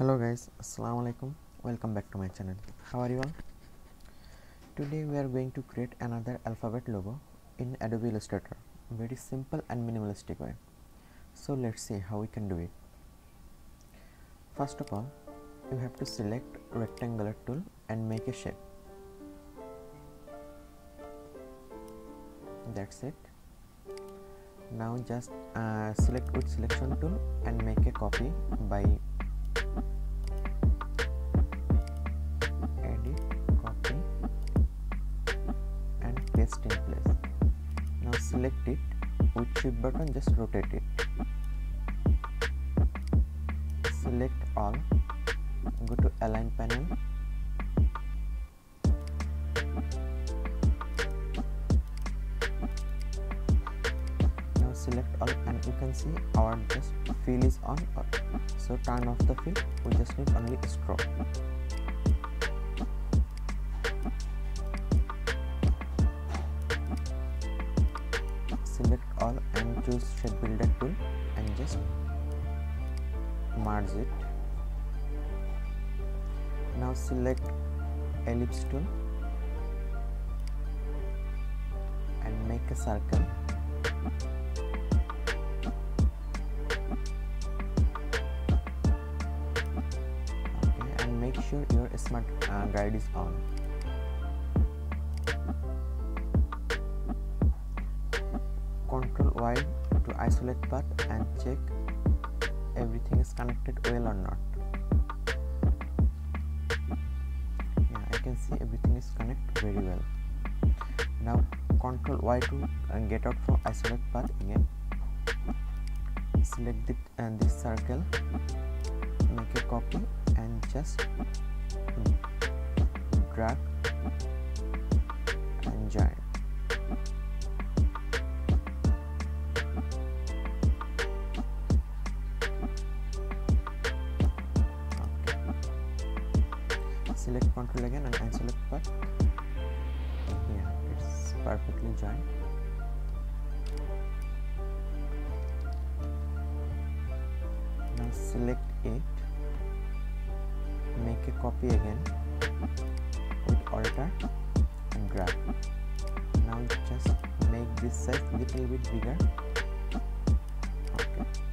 hello guys. Assalamu alaikum. Welcome back to my channel. How are you all? Today we are going to create another alphabet logo in adobe illustrator. Very simple and minimalistic way. So let's see how we can do it. First of all you have to select rectangular tool and make a shape. That's it. Now just uh, select with selection tool and make a copy by in place now select it. With shift button just rotate it. Select all. Go to align panel. Now select all and you can see our just fill is on. So turn off the fill. We just need only a it? Now select ellipse tool and make a circle. Okay and make sure your smart uh, guide is on. Control y to isolate path and check everything is connected well or not. Yeah i can see everything is connected very well. Now control y to uh, get out from isolate path again. Select the, uh, this circle. Make a copy and just drag select control again and unselect part yeah it's perfectly joined. Now select it. Make a copy again with alter and grab. Now just make this size a little bit bigger. Okay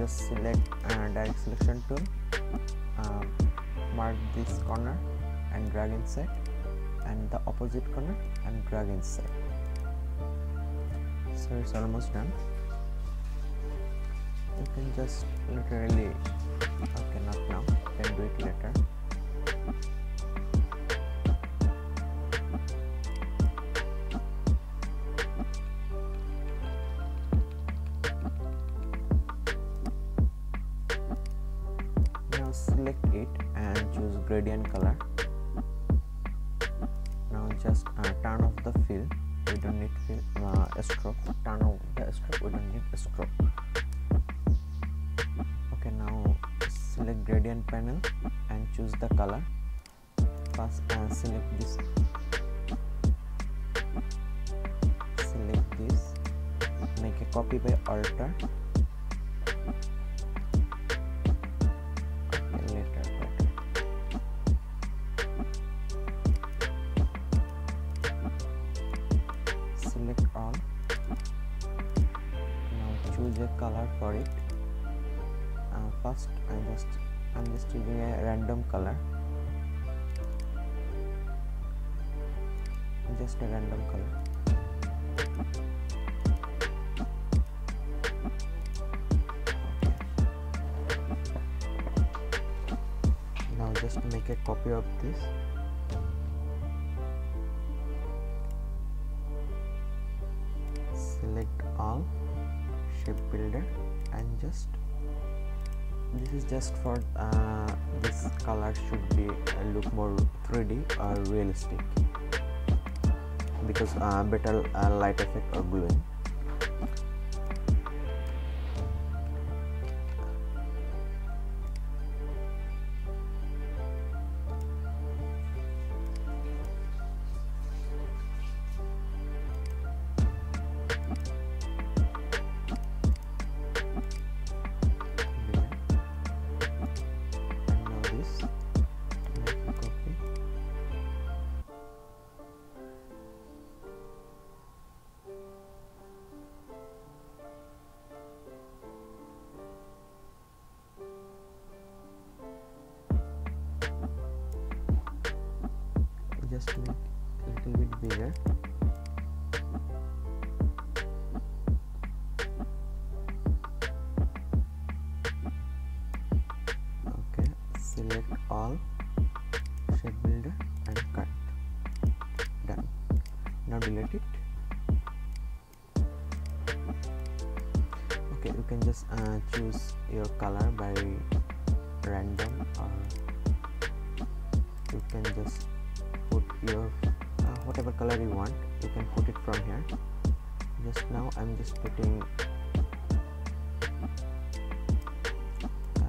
just select uh, direct selection tool um, mark this corner and drag inside and the opposite corner and drag inside so it's almost done. You can just literally okay not now can do it later select it and choose gradient color. Now just uh, turn off the fill. We don't need fill uh, a stroke. Turn off the stroke. We don't need a stroke. Okay now select gradient panel and choose the color. First uh, select this. Select this. Make a copy by alter random color. Just a random color. Now just make a copy of this. Select all shape builder and just this is just for uh, this color should be uh, look more 3d or realistic. Because uh, better uh, light effect or glowing little bit bigger. Okay select all shape builder and cut. Done. Now delete it. Okay you can just uh, choose your color by random or you can just put your whatever color you want you can put it from here. Just now I'm just putting uh,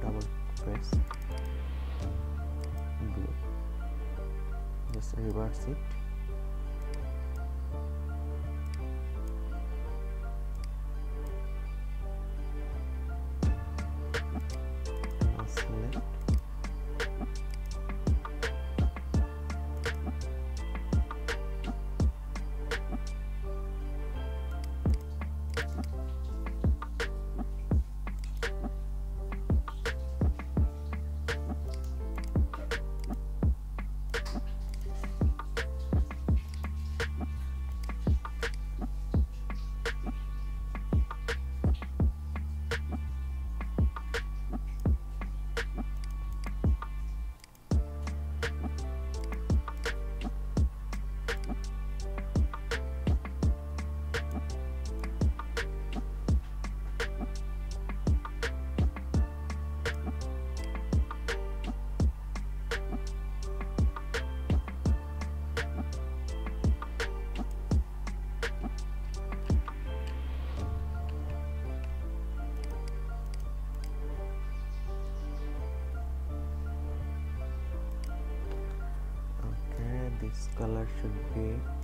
double press. Blue. Just reverse it color should be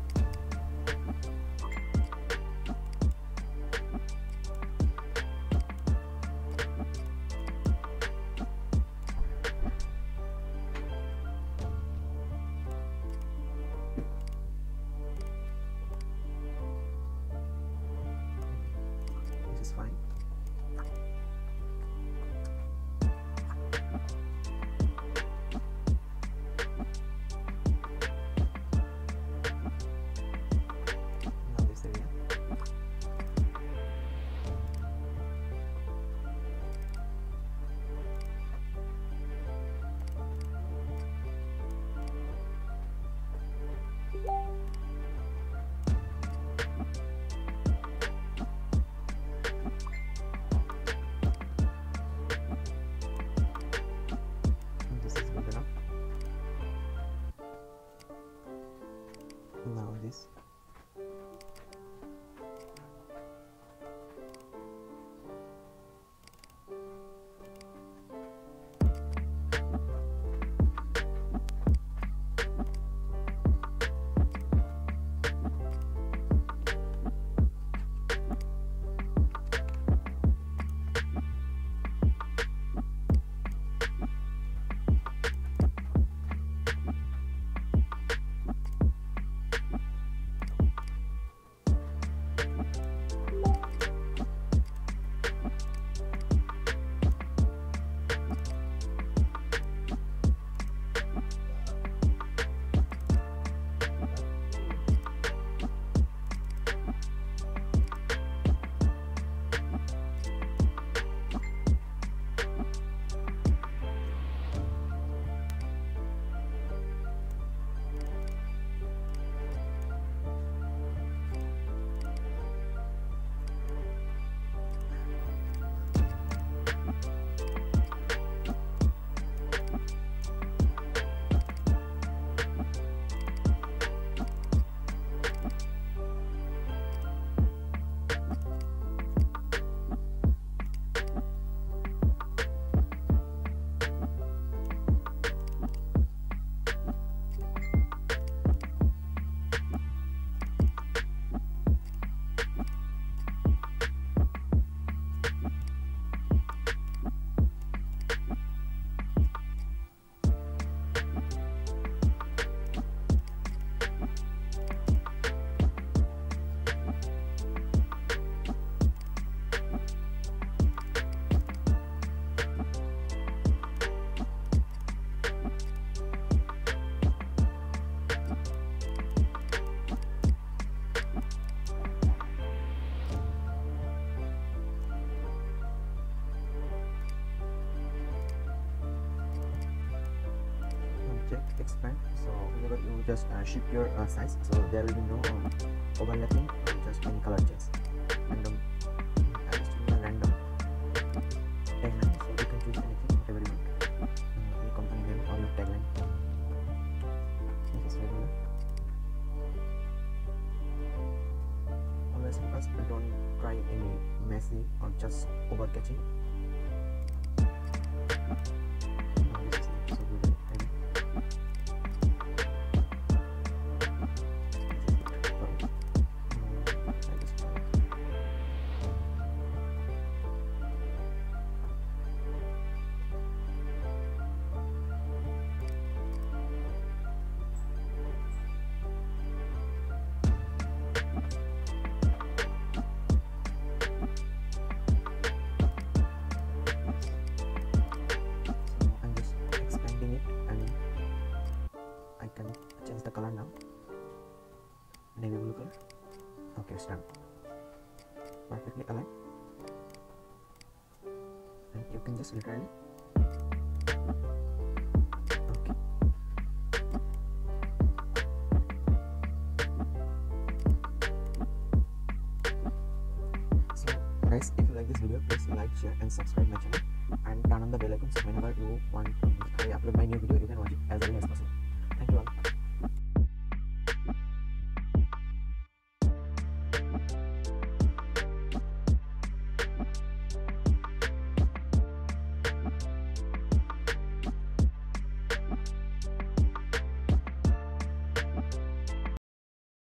now just uh, shift your uh, size. So there will be no um, overlapping just any color change random. I'm it's done perfectly aligned. And you can just literally so guys if you like this video please like share and subscribe my channel. And turn on the bell icon so whenever you want to I upload my new video you can watch it as early as possible